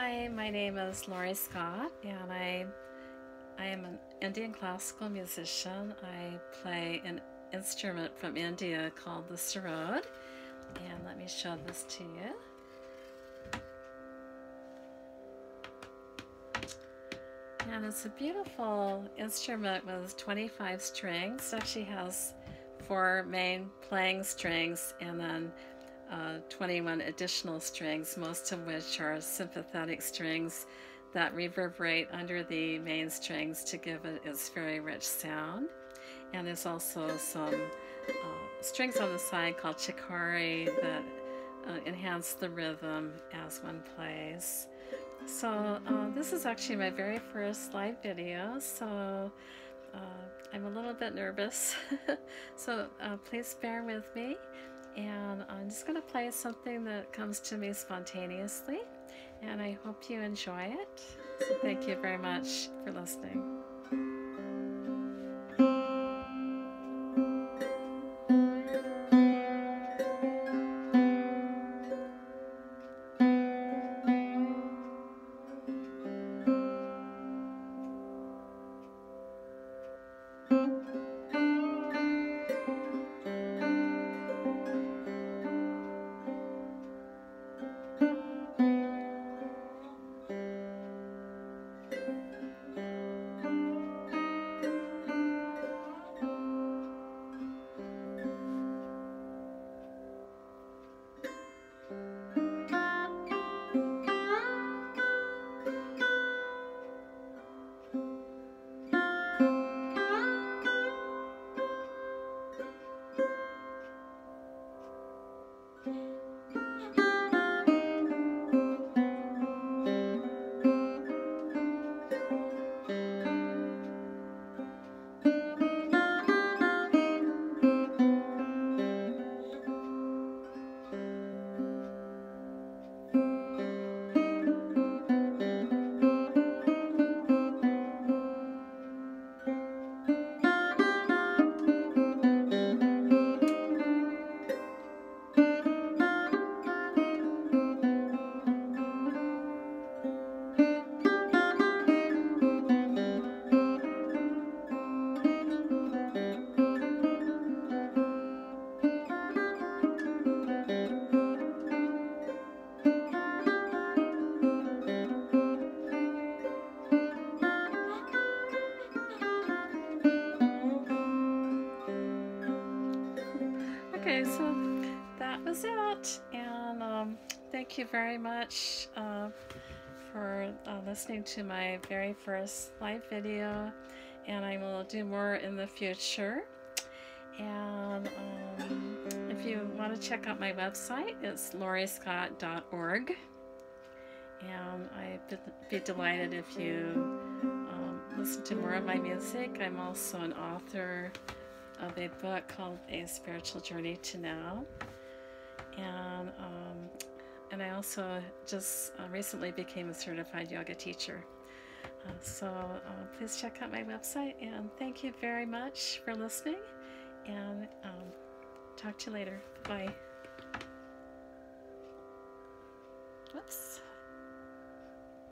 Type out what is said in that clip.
Hi, my name is Laurie Scott, and I I am an Indian classical musician. I play an instrument from India called the sarod, and let me show this to you. And it's a beautiful instrument with 25 strings. It actually has four main playing strings and then uh, 21 additional strings, most of which are sympathetic strings that reverberate under the main strings to give it its very rich sound. And there's also some uh, strings on the side called chikari that uh, enhance the rhythm as one plays. So uh, this is actually my very first live video, so uh, I'm a little bit nervous. so uh, please bear with me and I'm just going to play something that comes to me spontaneously and I hope you enjoy it. So thank you very much for listening. So that was it. And um, thank you very much uh, for uh, listening to my very first live video. And I will do more in the future. And um, if you want to check out my website, it's lauriescott.org. And I'd be delighted if you um, listen to more of my music. I'm also an author of a book called A Spiritual Journey to Now. And, um, and I also just uh, recently became a certified yoga teacher. Uh, so uh, please check out my website and thank you very much for listening and um, talk to you later. Bye. Whoops.